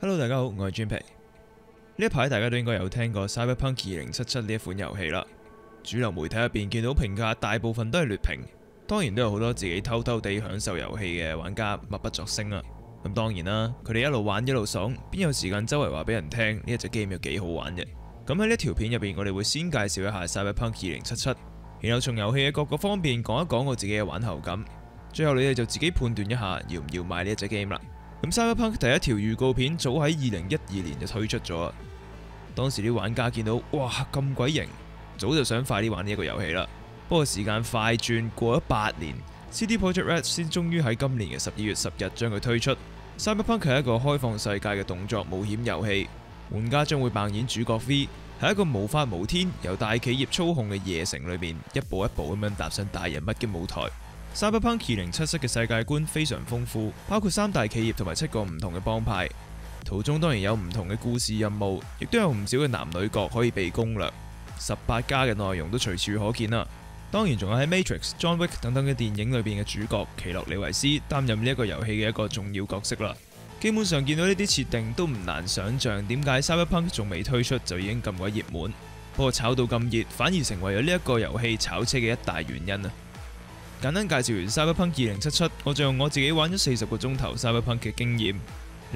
Hello，大家好，我係 Jim 皮。呢一排大家都應該有聽過 Cyberpunk 2077呢一款遊戲啦。主流媒體入邊見到評價大部分都係劣評，當然都有好多自己偷偷地享受遊戲嘅玩家默不作聲啦。咁當然啦，佢哋一路玩一路爽，邊有時間周圍話俾人聽呢一隻 game 有幾好玩嘅？咁喺呢條片入边，我哋會先介紹一下 Cyberpunk 2077，然後從遊戲嘅各個方面講一講我自己嘅玩後感，最後你哋就自己判斷一下要唔要買呢一隻 game 啦。咁 Cyberpunk 第一條預告片早喺二零一二年就推出咗，當時啲玩家見到哇咁鬼型，早就想快啲玩呢一個遊戲啦。不過時間快轉過咗八年，CD Projekt Red 先終於喺今年嘅十二月十日將佢推出。Cyberpunk 係一個開放世界嘅動作冒險遊戲，玩家將會扮演主角 V，喺一個無法無天由大企業操控嘅夜城裏面，一步一步咁樣踏上大人物嘅舞台。Cyberpunk 2077嘅世界觀非常豐富，包括三大企業同埋七個唔同嘅幫派。途中當然有唔同嘅故事任務，亦都有唔少嘅男女角可以被攻略。十八加嘅內容都隨處可見啦。當然仲有喺 Matrix、John Wick 等等嘅電影裏邊嘅主角奇洛李維斯擔任呢一個遊戲嘅一個重要角色啦。基本上見到呢啲設定都唔難想象點解 Cyberpunk 仲未推出就已經咁鬼熱門。不過炒到咁熱，反而成為咗呢一個遊戲炒車嘅一大原因啊！簡單介紹完 Cyberpunk 2077，我就用我自己玩咗四十個鐘頭 Cyberpunk 嘅經驗，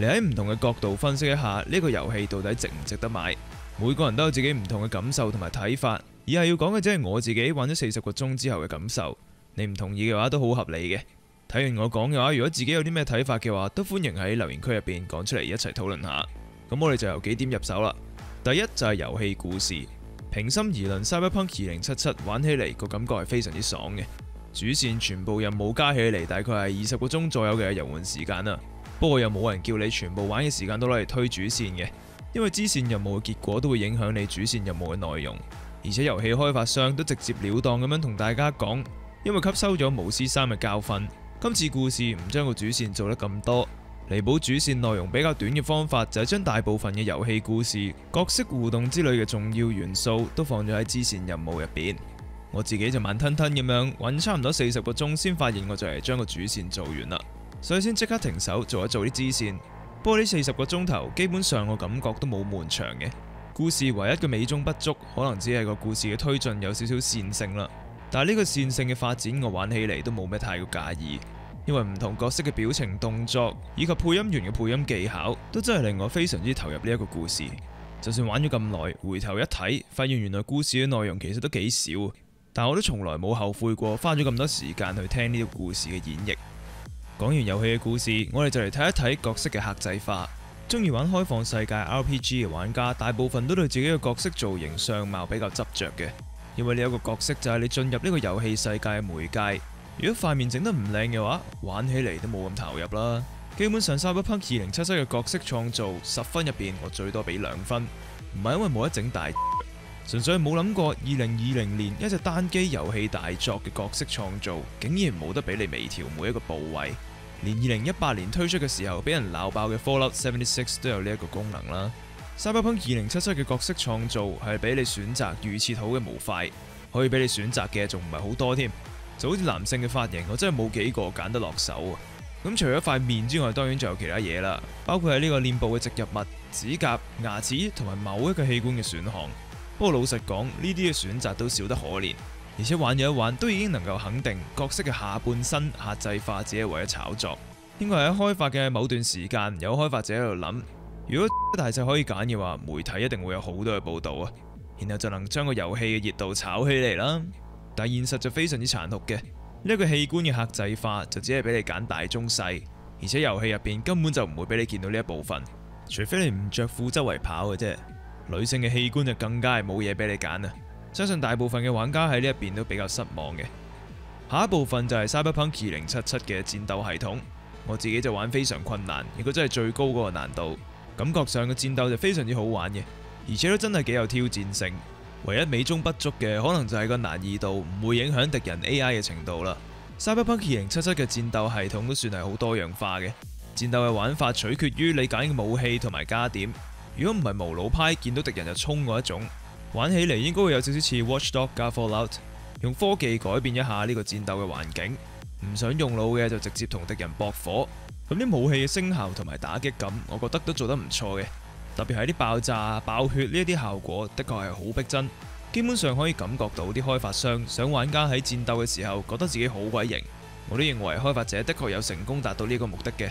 嚟喺唔同嘅角度分析一下呢個遊戲到底值唔值得買。每個人都有自己唔同嘅感受同埋睇法，而係要講嘅只係我自己玩咗四十個鐘之後嘅感受。你唔同意嘅話都好合理嘅。睇完我講嘅話，如果自己有啲咩睇法嘅話，都歡迎喺留言區入邊講出嚟一齊討論下。咁我哋就由幾點入手啦。第一就係遊戲故事，平心而論，Cyberpunk 2077玩起嚟個感覺係非常之爽嘅。主線全部任務加起嚟大概係二十個鐘左右嘅游玩時間啦，不過又冇人叫你全部玩嘅時間都攞嚟推主線嘅，因為支線任務嘅結果都會影響你主線任務嘅內容，而且遊戲開發商都直接了當咁樣同大家講，因為吸收咗巫師三嘅教訓，今次故事唔將個主線做得咁多，彌補主線內容比較短嘅方法就係將大部分嘅遊戲故事、角色互動之類嘅重要元素都放咗喺支線任務入邊。我自己就慢吞吞咁樣揾差唔多四十個鐘，先發現我就嚟將個主線做完啦，所以先即刻停手做一做啲支線。不過呢四十個鐘頭基本上我感覺都冇悶場嘅，故事唯一嘅美中不足可能只係個故事嘅推進有少少線性啦。但係呢個線性嘅發展我玩起嚟都冇咩太過介意，因為唔同角色嘅表情動作以及配音員嘅配音技巧都真係令我非常之投入呢一個故事。就算玩咗咁耐，回頭一睇，發現原來故事嘅內容其實都幾少。但我都從來冇後悔過花咗咁多時間去聽呢個故事嘅演繹。講完遊戲嘅故事，我哋就嚟睇一睇角色嘅客制化。中意玩開放世界 RPG 嘅玩家，大部分都對自己嘅角色造型相貌比較執着嘅，因為你有個角色就係你進入呢個遊戲世界嘅媒介。如果塊面整得唔靚嘅話，玩起嚟都冇咁投入啦。基本上 Cyberpunk 2077嘅角色創造十分入边，我最多俾兩分，唔係因為冇得整大。純粹冇諗過，二零二零年一隻單機遊戲大作嘅角色創造，竟然冇得俾你微調每一個部位。連二零一八年推出嘅時候，俾人鬧爆嘅 Fallout 76都有呢一個功能啦。Cyberpunk 二零七七嘅角色創造係俾你選擇預設好嘅模塊，可以俾你選擇嘅仲唔係好多添。就好似男性嘅髮型，我真係冇幾個揀得落手啊。咁除咗塊面之外，當然仲有其他嘢啦，包括係呢個臉部嘅植入物、指甲、牙齒同埋某一個器官嘅選項。不過老實講，呢啲嘅選擇都少得可憐，而且玩咗一玩都已經能夠肯定角色嘅下半身客制化只係為咗炒作。應該係喺開發嘅某段時間，有開發者喺度諗，如果大细可以揀嘅話，媒體一定會有好多嘅報道啊，然後就能將個遊戲嘅熱度炒起嚟啦。但現實就非常之殘酷嘅，呢一個器官嘅客制化就只係俾你揀大中細，而且遊戲入边根本就唔會俾你見到呢一部分，除非你唔着褲周圍跑嘅啫。女性嘅器官就更加係冇嘢俾你揀啊！相信大部分嘅玩家喺呢一邊都比較失望嘅。下一部分就係 Cyberpunk 2077嘅戰鬥系統，我自己就玩非常困難，如果真係最高嗰個難度，感覺上嘅戰鬥就非常之好玩嘅，而且都真係幾有挑戰性。唯一美中不足嘅可能就係個難易度唔會影響敵人 AI 嘅程度啦。Cyberpunk 2077嘅戰鬥系統都算係好多樣化嘅，戰鬥嘅玩法取決於你揀嘅武器同埋加點。如果唔係無腦派，見到敵人就衝嗰一種，玩起嚟應該會有少少似 Watchdog 加 Fallout，用科技改變一下呢個戰鬥嘅環境。唔想用腦嘅就直接同敵人搏火，咁啲武器嘅聲效同埋打擊感，我覺得都做得唔錯嘅。特別係啲爆炸、爆血呢一啲效果，的確係好逼真。基本上可以感覺到啲開發商想玩家喺戰鬥嘅時候覺得自己好鬼型。我都認為開發者的確有成功達到呢個目的嘅。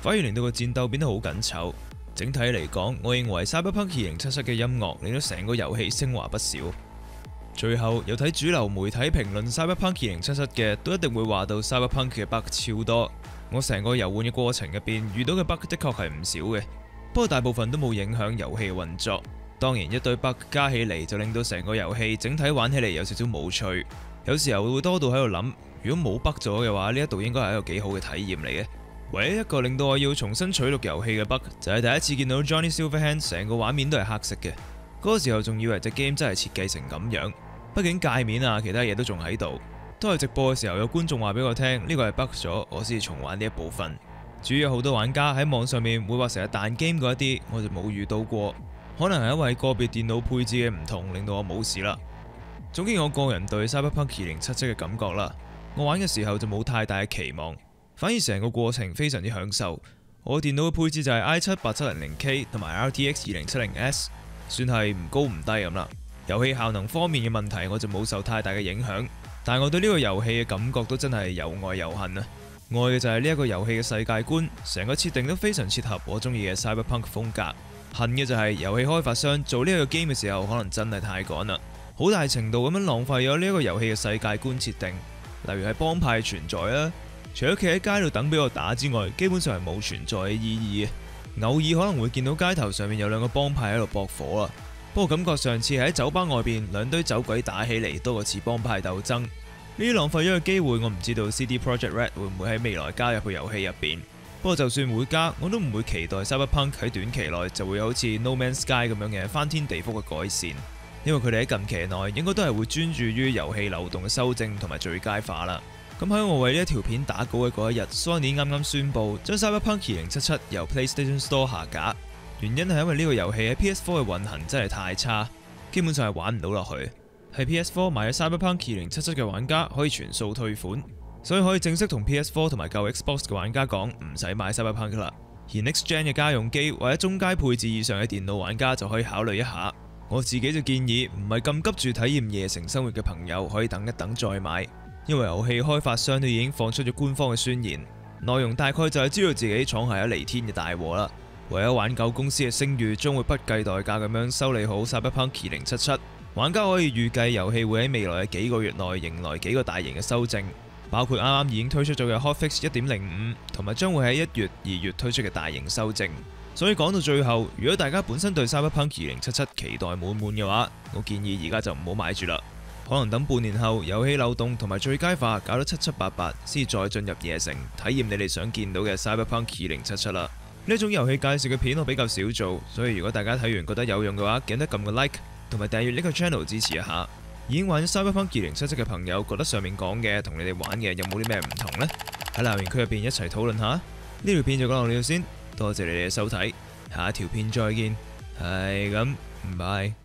反而令到個戰鬥變得好緊湊。整體嚟講，我認為 Cyberpunk 2077嘅音樂令到成個遊戲升華不少。最後有睇主流媒體評論 Cyberpunk 2077嘅，都一定會話到 Cyberpunk 嘅 bug 超多。我成個游玩嘅過程入边遇到嘅 bug 的確係唔少嘅，不過大部分都冇影響遊戲運作。當然一堆 bug 加起嚟就令到成個遊戲整體玩起嚟有少少冇趣。有時候會多到喺度諗，如果冇 bug 咗嘅話，呢一度應該係一個幾好嘅體驗嚟嘅。唯一一個令到我要重新取錄遊戲嘅 bug 就係第一次見到 Johnny Silverhand 成個畫面都係黑色嘅，嗰個時候仲以為隻 game 真係設計成咁樣。畢竟界面啊，其他嘢都仲喺度。都係直播嘅時候，有觀眾話俾我聽，呢個係 bug 咗，我先至重玩呢一部分。至於有好多玩家喺網上面會話成日彈 game 嗰一啲，我就冇遇到過。可能係因為個別電腦配置嘅唔同，令到我冇事啦。總之我個人對 Cyberpunk 2077嘅感覺啦，我玩嘅時候就冇太大嘅期望，反而成個過程非常之享受。我電腦嘅配置就係 i 七八七零零 K 同埋 RTX 二零七零 S，算係唔高唔低咁啦。遊戲效能方面嘅問題，我就冇受太大嘅影響。但我對呢個遊戲嘅感覺都真係又愛又恨啊！愛嘅就係呢一個遊戲嘅世界觀，成個設定都非常切合我中意嘅 Cyberpunk 風格。恨嘅就係遊戲開發商做呢個 game 嘅時候，可能真係太趕啦，好大程度咁樣浪費咗呢一個遊戲嘅世界觀設定。例如係幫派存在啊，除咗企喺街度等俾我打之外，基本上係冇存在嘅意義。偶爾可能會見到街頭上面有兩個幫派喺度搏火啊。不過感覺上次喺酒吧外邊兩堆酒鬼打起嚟，多過似幫派鬥爭。呢啲浪費咗嘅機會，我唔知道 CD Project Red 會唔會喺未來加入去遊戲入邊。不過就算會加，我都唔會期待 Cyberpunk 喺短期內就會好似 No Man's Sky 咁樣嘅翻天地覆嘅改善，因為佢哋喺近期內應該都係會專注於遊戲流動嘅修正同埋最佳化啦。咁喺我為呢一條片打稿嘅嗰一日，Sony 啱啱宣布將 Cyberpunk 2077由 PlayStation Store 下架。原因係因為呢個遊戲喺 PS4 嘅運行真係太差，基本上係玩唔到落去。係 PS4 買咗 Cyberpunk 2077嘅玩家可以全數退款，所以可以正式同 PS4 同埋舊 Xbox 嘅玩家講唔使買 Cyberpunk 啦。而 Next Gen 嘅家用機或者中階配置以上嘅電腦玩家就可以考慮一下。我自己就建議唔係咁急住體驗夜城生活嘅朋友可以等一等再買，因為遊戲開發商都已經放出咗官方嘅宣言，內容大概就係知道自己闯下咗彌天嘅大禍啦。為咗挽救公司嘅聲譽，將會不計代價咁樣修理好 Cyberpunk 2077。玩家可以預計遊戲會喺未來嘅幾個月內迎來幾個大型嘅修正，包括啱啱已經推出咗嘅 Hotfix 1.05，同埋將會喺一月、二月推出嘅大型修正。所以講到最後，如果大家本身對 Cyberpunk 2077期待滿滿嘅話，我建議而家就唔好買住啦。可能等半年後遊戲漏洞同埋最佳化搞得七七八八，先再進入夜城體驗你哋想見到嘅 Cyberpunk 2077啦。呢種遊戲介紹嘅片我比較少做，所以如果大家睇完覺得有用嘅話，記得撳個 like 同埋訂閱呢個 channel 支持一下。已經玩咗 Cyberpunk 2077嘅朋友，覺得上面講嘅同你哋玩嘅有冇啲咩唔同呢？喺留言區入边一齊討論下。呢條片就講到呢度先，多謝你哋嘅收睇，下一條片再見，係咁，唔拜。